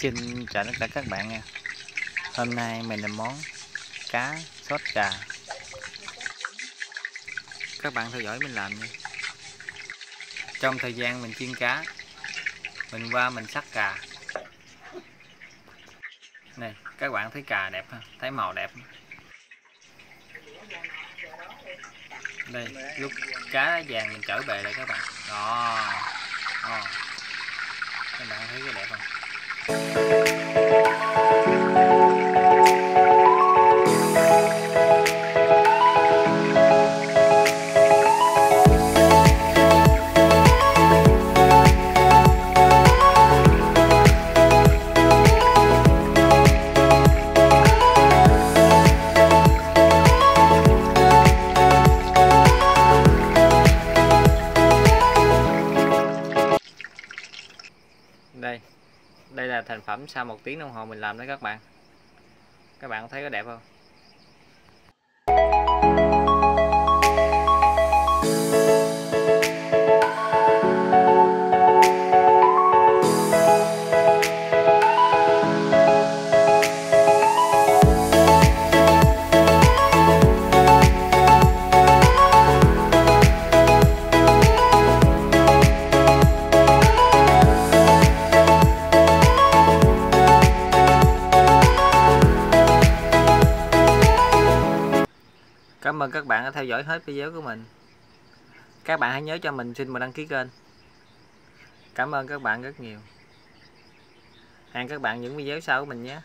Xin chào tất cả các bạn nha. Hôm nay mình làm món cá sốt cà Các bạn theo dõi mình làm nha. Trong thời gian mình chiên cá Mình qua mình sắc cà Này các bạn thấy cà đẹp ha Thấy màu đẹp Đây lúc cá vàng mình trở về đây các bạn. Đó, Đó. Các bạn thấy cái đẹp không? Đây đây là thành phẩm sau một tiếng đồng hồ mình làm đấy các bạn. Các bạn thấy có đẹp không? Cảm ơn các bạn đã theo dõi hết video của mình. Các bạn hãy nhớ cho mình xin một đăng ký kênh. Cảm ơn các bạn rất nhiều. Hẹn các bạn những video sau của mình nhé.